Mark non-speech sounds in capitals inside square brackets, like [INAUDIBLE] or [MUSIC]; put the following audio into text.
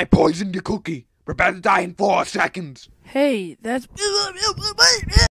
I poisoned your cookie. Prepare to die in four seconds. Hey, that's [LAUGHS]